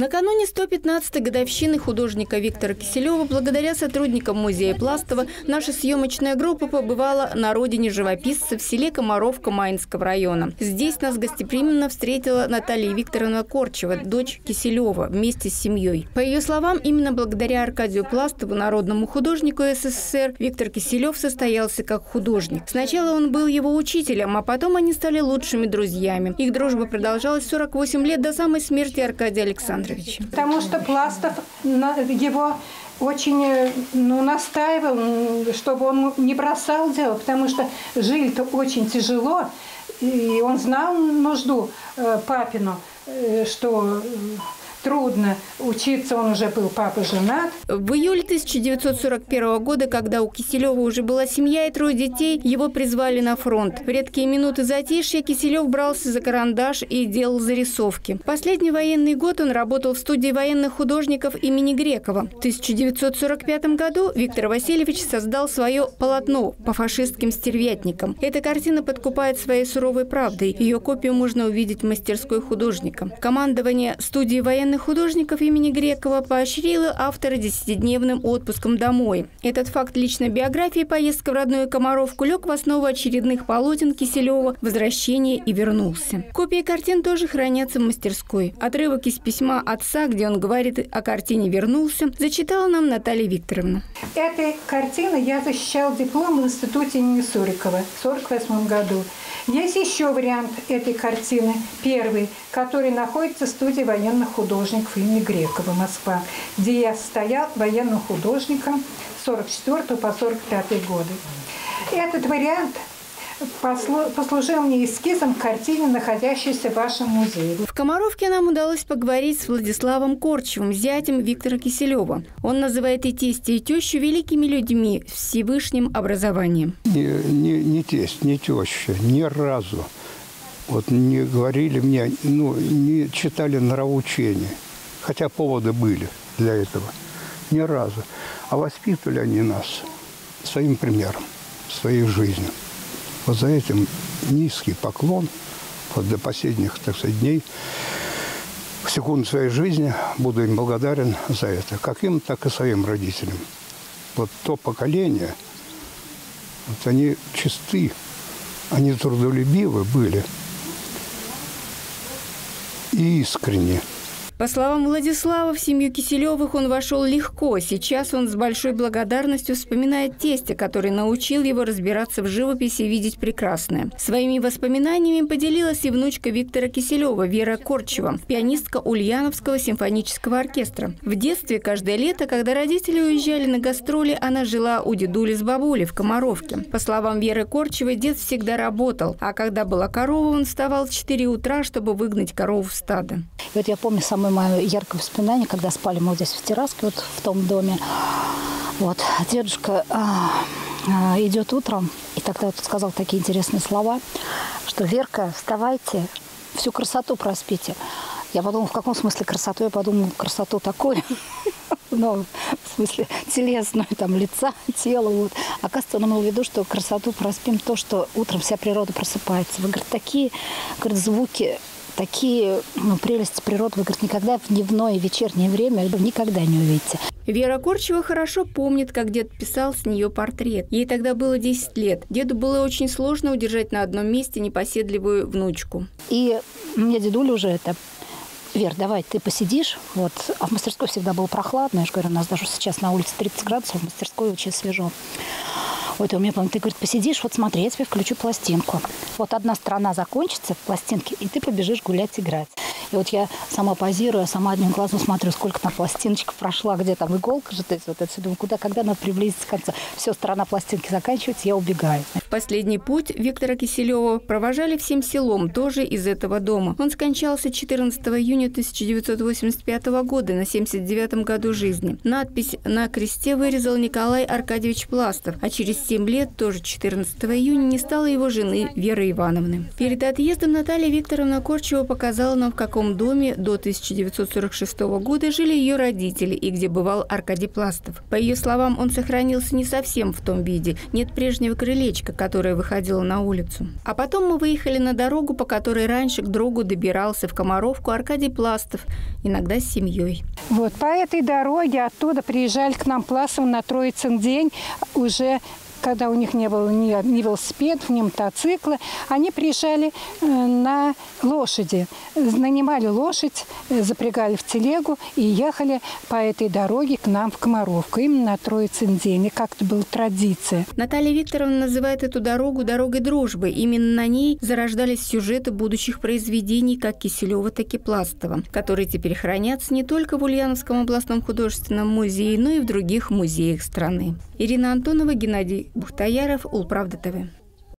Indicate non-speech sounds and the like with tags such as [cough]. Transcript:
Накануне 115-й годовщины художника Виктора Киселева, благодаря сотрудникам музея Пластова, наша съемочная группа побывала на родине живописца в селе Комаровка Майнского района. Здесь нас гостеприимно встретила Наталья Викторовна Корчева, дочь Киселева, вместе с семьей. По ее словам, именно благодаря Аркадию Пластову, народному художнику СССР, Виктор Киселев состоялся как художник. Сначала он был его учителем, а потом они стали лучшими друзьями. Их дружба продолжалась 48 лет до самой смерти Аркадия Александровича. Потому что Пластов его очень ну, настаивал, чтобы он не бросал дело, потому что жили-то очень тяжело, и он знал нужду э, папину, э, что трудно учиться, он уже был папа женат. В июле 1941 года, когда у Киселева уже была семья и трое детей, его призвали на фронт. В редкие минуты затишья Киселев брался за карандаш и делал зарисовки. Последний военный год он работал в студии военных художников имени Грекова. В 1945 году Виктор Васильевич создал свое полотно по фашистским стервятникам. Эта картина подкупает своей суровой правдой. Ее копию можно увидеть в мастерской художника. Командование студии военных современных художников имени Грекова поощрила автора десятидневным отпуском домой. Этот факт личной биографии поездка в родную Комаровку лег в основу очередных полотен Киселева «Возвращение и вернулся». Копии картин тоже хранятся в мастерской. Отрывок из письма отца, где он говорит о картине «Вернулся», зачитала нам Наталья Викторовна. Этой картины я защищал диплом в институте имени Сурикова в 1948 году. Есть еще вариант этой картины, первый, который находится в студии военных художников имени Грекова, Москва, где я стоял военным художником с 44 по 45 годы. Этот вариант – послужил мне эскизом к картине, находящейся в вашем музее. В Комаровке нам удалось поговорить с Владиславом Корчевым, зятем Виктора Киселева. Он называет и тестя, и тещу великими людьми с Всевышним образованием. Не, не, не тесть, не теща, ни разу. Вот не говорили мне, ну, не читали нравоучения. Хотя поводы были для этого. Ни разу. А воспитывали они нас своим примером, своей жизнью. Вот за этим низкий поклон, вот до последних, так сказать, дней, в секунду своей жизни буду им благодарен за это, как им, так и своим родителям. Вот то поколение, вот они чисты, они трудолюбивы были и искренне. По словам Владислава, в семью Киселевых он вошел легко. Сейчас он с большой благодарностью вспоминает тестя, который научил его разбираться в живописи и видеть прекрасное. Своими воспоминаниями поделилась и внучка Виктора Киселева, Вера Корчева, пианистка Ульяновского симфонического оркестра. В детстве каждое лето, когда родители уезжали на гастроли, она жила у дедули с бабулей в Комаровке. По словам Веры Корчевой, дед всегда работал, а когда была корова, он вставал в 4 утра, чтобы выгнать корову в стадо. вот я помню самое самое мое яркое воспоминание, когда спали мы здесь в терраске, вот в том доме. Вот, дедушка а, а, идет утром, и тогда вот сказал такие интересные слова, что «Верка, вставайте, всю красоту проспите». Я подумала, в каком смысле красоту? Я подумала, красоту такую, [laughs] ну, в смысле телесную, там, лица, тела, вот. Оказывается, он имел в виду, что красоту проспим то, что утром вся природа просыпается. Вы, говорит, такие, говорит, звуки такие ну, прелести природы вы, говорит, никогда в дневное и вечернее время никогда не увидите. Вера Корчева хорошо помнит, как дед писал с нее портрет. Ей тогда было 10 лет. Деду было очень сложно удержать на одном месте непоседливую внучку. И мне дедуля уже это Вер, давай, ты посидишь. Вот. А в мастерской всегда было прохладно. Я же говорю, у нас даже сейчас на улице 30 градусов, в мастерской очень свежо. Вот, и у меня, помню, ты, говорит, посидишь, вот смотри, я тебе включу пластинку. Вот одна сторона закончится в пластинке, и ты побежишь гулять, играть. И вот я сама позирую, сама одним глазом смотрю, сколько там пластиночка прошла, где там иголка же, то есть вот отсюда, куда, когда надо приблизиться к концу. Все, сторона пластинки заканчивается, я убегаю. Последний путь Виктора Киселева провожали всем селом, тоже из этого дома. Он скончался 14 июня 1985 года на 79 году жизни. Надпись на кресте вырезал Николай Аркадьевич Пластов, а через 7 лет, тоже 14 июня, не стало его жены Веры Ивановны. Перед отъездом Наталья Викторовна Корчева показала нам, в каком доме до 1946 года жили ее родители и где бывал Аркадий Пластов. По ее словам, он сохранился не совсем в том виде. Нет прежнего крылечка, которая выходила на улицу. А потом мы выехали на дорогу, по которой раньше к другу добирался в Комаровку Аркадий Пластов, иногда с семьей. Вот по этой дороге оттуда приезжали к нам Пластов на Троицын день уже когда у них не было ни, ни велосипедов, ни мотоцикла, они приезжали э, на лошади, нанимали лошадь, э, запрягали в телегу и ехали по этой дороге к нам в Комаровку, именно на Троицын день, и как-то была традиция. Наталья Викторовна называет эту дорогу «дорогой дружбы». Именно на ней зарождались сюжеты будущих произведений как Киселева, так и Пластова, которые теперь хранятся не только в Ульяновском областном художественном музее, но и в других музеях страны. Ирина Антонова, Геннадий Бухтаяров, Улправда ТВ.